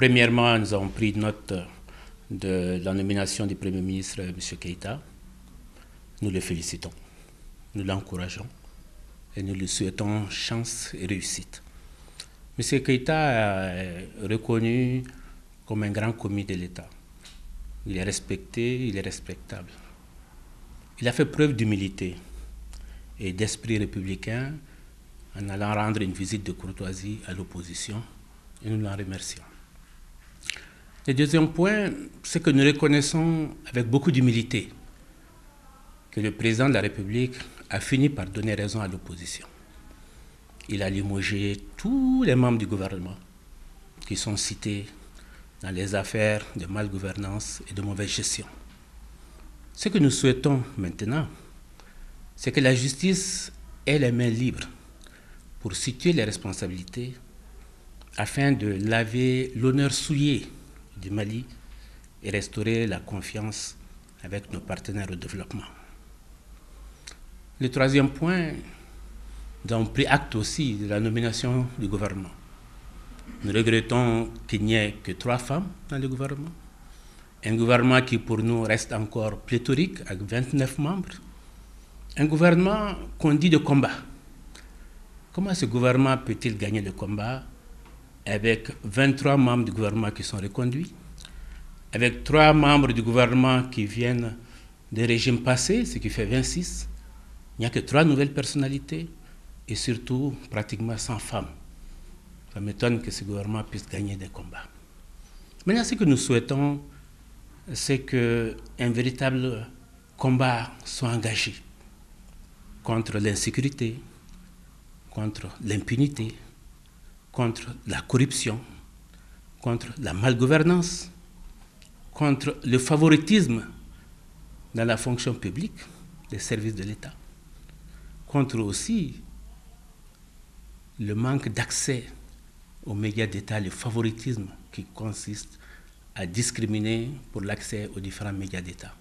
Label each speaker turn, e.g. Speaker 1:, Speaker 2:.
Speaker 1: Premièrement, nous avons pris note de la nomination du Premier ministre M. Keïta. Nous le félicitons, nous l'encourageons et nous lui souhaitons chance et réussite. M. Keïta est reconnu comme un grand commis de l'État. Il est respecté, il est respectable. Il a fait preuve d'humilité et d'esprit républicain en allant rendre une visite de courtoisie à l'opposition et nous l'en remercions. Le deuxième point, c'est que nous reconnaissons avec beaucoup d'humilité que le président de la République a fini par donner raison à l'opposition. Il a limogé tous les membres du gouvernement qui sont cités dans les affaires de malgouvernance et de mauvaise gestion. Ce que nous souhaitons maintenant, c'est que la justice ait les mains libres pour situer les responsabilités afin de laver l'honneur souillé du Mali et restaurer la confiance avec nos partenaires au développement. Le troisième point, nous avons pris acte aussi de la nomination du gouvernement. Nous regrettons qu'il n'y ait que trois femmes dans le gouvernement. Un gouvernement qui pour nous reste encore pléthorique avec 29 membres. Un gouvernement qu'on dit de combat. Comment ce gouvernement peut-il gagner le combat avec 23 membres du gouvernement qui sont reconduits, avec trois membres du gouvernement qui viennent des régimes passés, ce qui fait 26. Il n'y a que trois nouvelles personnalités et surtout pratiquement 100 femmes. Ça m'étonne que ce gouvernement puisse gagner des combats. Maintenant, ce que nous souhaitons, c'est qu'un véritable combat soit engagé contre l'insécurité, contre l'impunité, contre la corruption, contre la malgouvernance, contre le favoritisme dans la fonction publique des services de l'État, contre aussi le manque d'accès aux médias d'État, le favoritisme qui consiste à discriminer pour l'accès aux différents médias d'État.